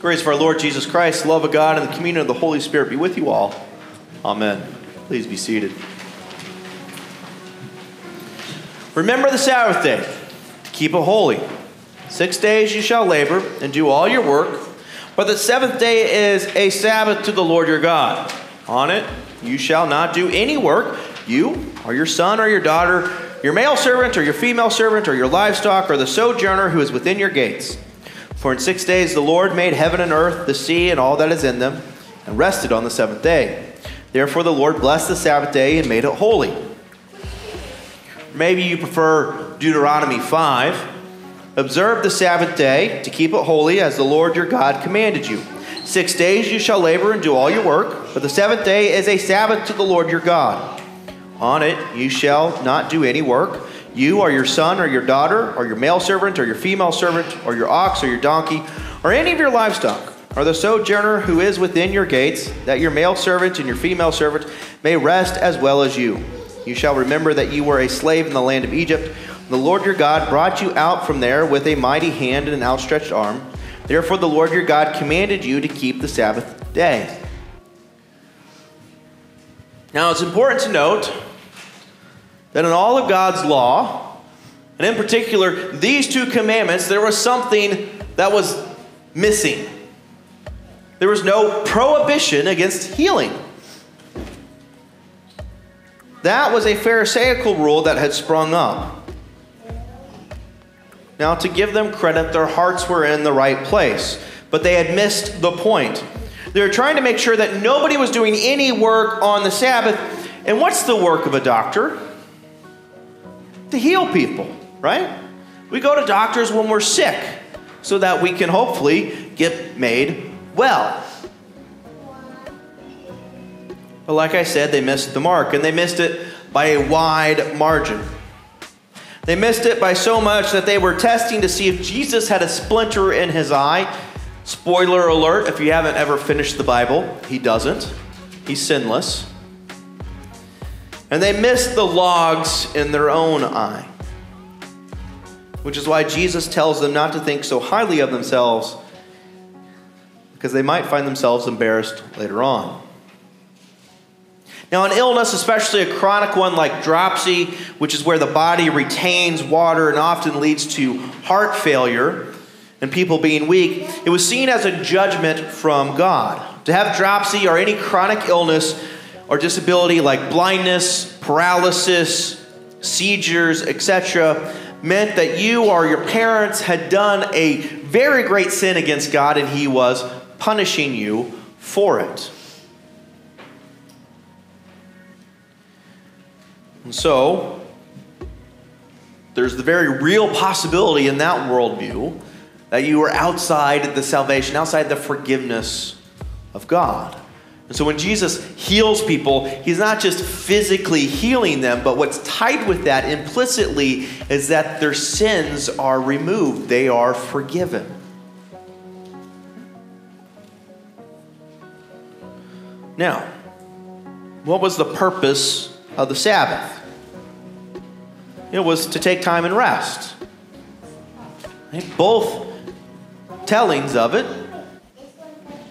Grace of our Lord Jesus Christ, love of God, and the communion of the Holy Spirit be with you all. Amen. Please be seated. Remember the Sabbath day, to keep it holy. Six days you shall labor and do all your work, but the seventh day is a Sabbath to the Lord your God. On it you shall not do any work, you or your son or your daughter, your male servant or your female servant, or your livestock, or the sojourner who is within your gates. For in six days the Lord made heaven and earth, the sea, and all that is in them, and rested on the seventh day. Therefore the Lord blessed the Sabbath day and made it holy. Maybe you prefer Deuteronomy 5. Observe the Sabbath day to keep it holy as the Lord your God commanded you. Six days you shall labor and do all your work, but the seventh day is a Sabbath to the Lord your God. On it you shall not do any work, you or your son or your daughter, or your male servant or your female servant, or your ox or your donkey, or any of your livestock, or the sojourner who is within your gates, that your male servant and your female servant may rest as well as you. You shall remember that you were a slave in the land of Egypt. The Lord your God brought you out from there with a mighty hand and an outstretched arm. Therefore, the Lord your God commanded you to keep the Sabbath day. Now, it's important to note that in all of God's law, and in particular these two commandments, there was something that was missing. There was no prohibition against healing. That was a Pharisaical rule that had sprung up. Now, to give them credit, their hearts were in the right place, but they had missed the point. They were trying to make sure that nobody was doing any work on the Sabbath. And what's the work of a doctor? To heal people, right? We go to doctors when we're sick so that we can hopefully get made well. But like I said, they missed the mark, and they missed it by a wide margin. They missed it by so much that they were testing to see if Jesus had a splinter in his eye. Spoiler alert if you haven't ever finished the Bible, he doesn't. He's sinless. And they missed the logs in their own eye, which is why Jesus tells them not to think so highly of themselves because they might find themselves embarrassed later on. Now, an illness, especially a chronic one like dropsy, which is where the body retains water and often leads to heart failure and people being weak, it was seen as a judgment from God. To have dropsy or any chronic illness or disability like blindness, paralysis, seizures, etc., meant that you or your parents had done a very great sin against God and He was punishing you for it. And so, there's the very real possibility in that worldview that you are outside the salvation, outside the forgiveness of God. And so when Jesus heals people, he's not just physically healing them, but what's tied with that implicitly is that their sins are removed, they are forgiven. Now, what was the purpose of the Sabbath? It was to take time and rest. Both tellings of it,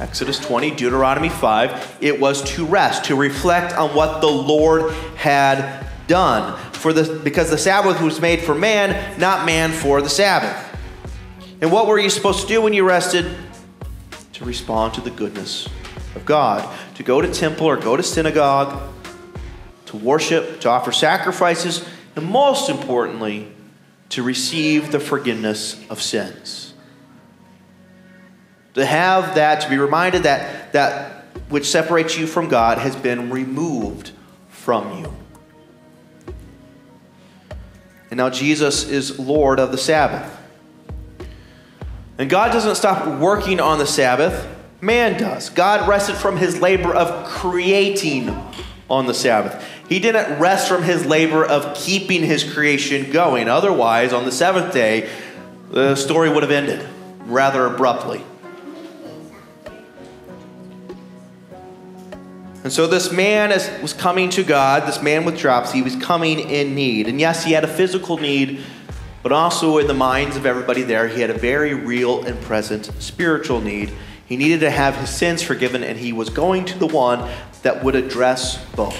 Exodus 20, Deuteronomy 5, it was to rest, to reflect on what the Lord had done. For the, because the Sabbath was made for man, not man for the Sabbath. And what were you supposed to do when you rested? To respond to the goodness of God, to go to temple or go to synagogue, to worship, to offer sacrifices, and most importantly, to receive the forgiveness of sins. To have that, to be reminded that that which separates you from God has been removed from you. And now Jesus is Lord of the Sabbath. And God doesn't stop working on the Sabbath, man does. God rested from his labor of creating on the Sabbath. He didn't rest from his labor of keeping his creation going. Otherwise, on the seventh day, the story would have ended rather abruptly. And so this man is, was coming to God, this man with dropsy, he was coming in need. And yes, he had a physical need, but but also in the minds of everybody there, he had a very real and present spiritual need. He needed to have his sins forgiven, and he was going to the one that would address both.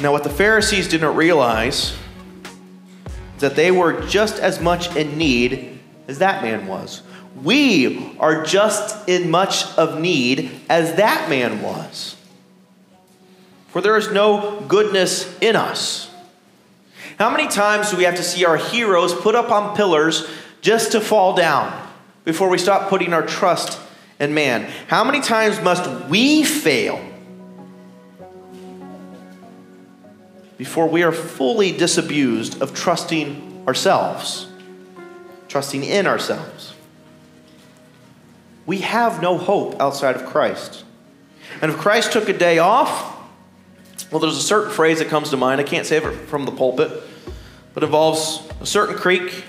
Now, what the Pharisees didn't realize is that they were just as much in need as that man was. We are just in much of need as that man was. For there is no goodness in us. How many times do we have to see our heroes put up on pillars just to fall down before we stop putting our trust in man? How many times must we fail before we are fully disabused of trusting ourselves, trusting in ourselves? We have no hope outside of Christ. And if Christ took a day off, well, there's a certain phrase that comes to mind. I can't say it from the pulpit, but involves a certain creek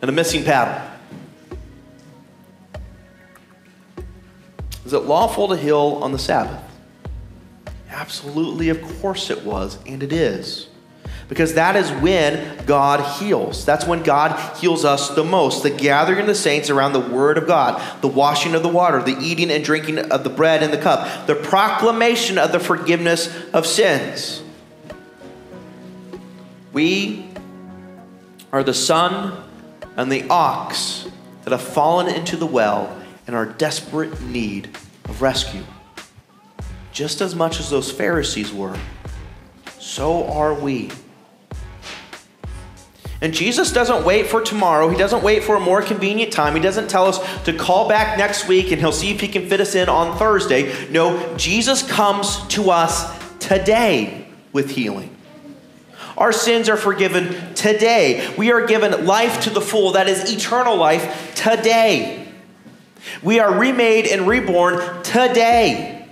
and a missing paddle. Is it lawful to heal on the Sabbath? Absolutely, of course it was, and it is. Because that is when God heals. That's when God heals us the most. The gathering of the saints around the Word of God, the washing of the water, the eating and drinking of the bread and the cup, the proclamation of the forgiveness of sins. We are the son and the ox that have fallen into the well and are desperate need of rescue. Just as much as those Pharisees were, so are we. And Jesus doesn't wait for tomorrow. He doesn't wait for a more convenient time. He doesn't tell us to call back next week and he'll see if he can fit us in on Thursday. No, Jesus comes to us today with healing. Our sins are forgiven today. We are given life to the full, that is eternal life, today. We are remade and reborn today.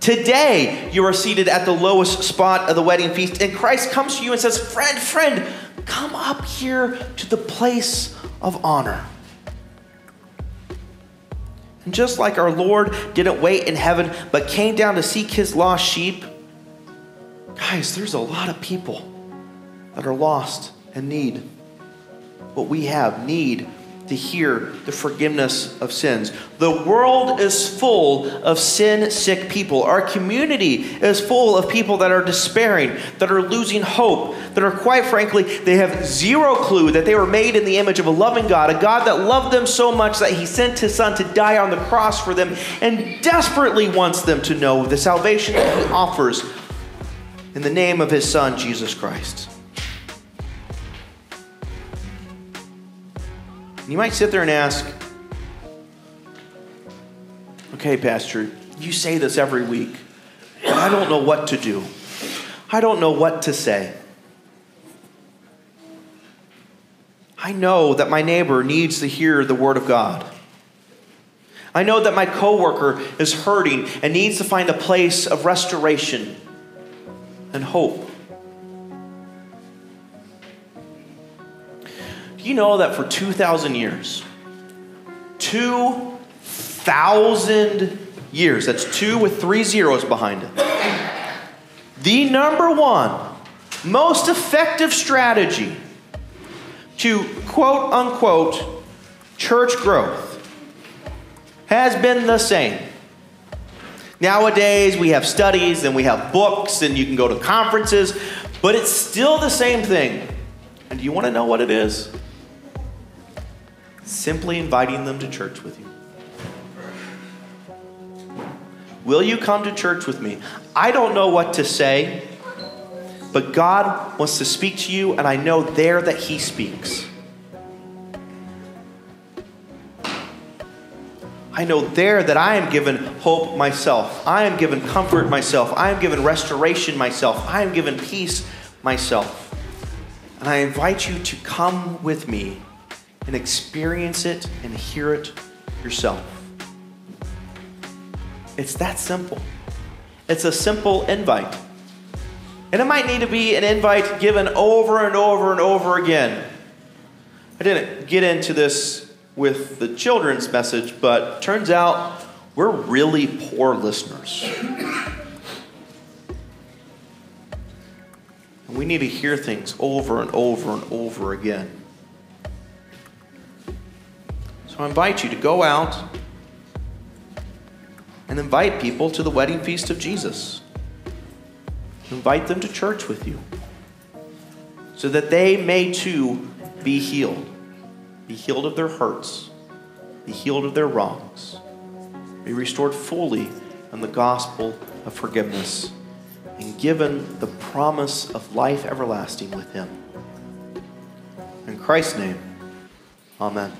Today, you are seated at the lowest spot of the wedding feast, and Christ comes to you and says, Friend, friend, come up here to the place of honor. And just like our Lord didn't wait in heaven, but came down to seek his lost sheep, guys, there's a lot of people that are lost and need what we have need to hear the forgiveness of sins. The world is full of sin sick people. Our community is full of people that are despairing, that are losing hope, that are quite frankly, they have zero clue that they were made in the image of a loving God, a God that loved them so much that he sent his son to die on the cross for them and desperately wants them to know the salvation that he offers in the name of his son, Jesus Christ. You might sit there and ask, okay, Pastor, you say this every week, but I don't know what to do. I don't know what to say. I know that my neighbor needs to hear the word of God. I know that my coworker is hurting and needs to find a place of restoration and hope. Do you know that for 2,000 years, 2,000 years, that's two with three zeros behind it, the number one most effective strategy to quote unquote church growth has been the same. Nowadays, we have studies and we have books and you can go to conferences, but it's still the same thing. And do you want to know what it is? Simply inviting them to church with you. Will you come to church with me? I don't know what to say, but God wants to speak to you, and I know there that He speaks. I know there that I am given hope myself. I am given comfort myself. I am given restoration myself. I am given peace myself. And I invite you to come with me and experience it and hear it yourself. It's that simple. It's a simple invite. And it might need to be an invite given over and over and over again. I didn't get into this with the children's message, but turns out we're really poor listeners. And we need to hear things over and over and over again. I invite you to go out and invite people to the wedding feast of Jesus. Invite them to church with you so that they may too be healed. Be healed of their hurts, be healed of their wrongs, be restored fully in the gospel of forgiveness, and given the promise of life everlasting with Him. In Christ's name, Amen.